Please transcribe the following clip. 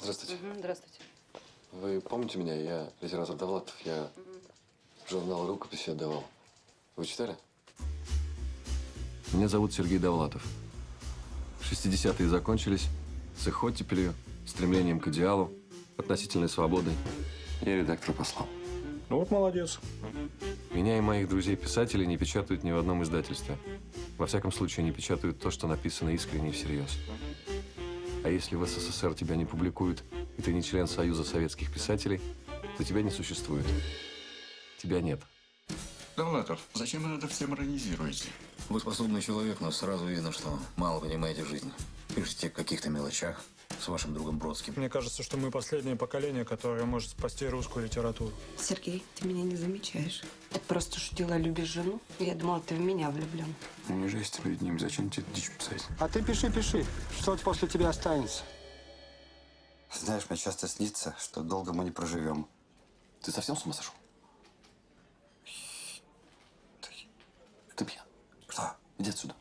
Здравствуйте. Здравствуйте. Вы помните меня? Я литератор Довлатов. Я журнал «Рукописи» отдавал. Вы читали? Меня зовут Сергей Довлатов. 60-е закончились с их оттепелью, стремлением к идеалу, относительной свободой. Я редактора послал. Ну вот молодец. Меня и моих друзей-писателей не печатают ни в одном издательстве. Во всяком случае, не печатают то, что написано искренне и всерьез. А если в СССР тебя не публикуют, и ты не член Союза советских писателей, то тебя не существует. Тебя нет. Довлатов, зачем вы это всем иронизируете? Вы способный человек, но сразу видно, что мало понимаете жизнь. Пишите о каких-то мелочах с вашим другом Бродским. Мне кажется, что мы последнее поколение, которое может спасти русскую литературу. Сергей, ты меня не замечаешь. Ты просто шутила, любишь жену. Я думала, ты в меня влюблен. Ну, не жесть перед ним, зачем тебе дичь писать? А ты пиши, пиши. Что-то после тебя останется. Знаешь, мне часто снится, что долго мы не проживем. Ты совсем с ума сошел? Ты пьян. Что? Иди отсюда.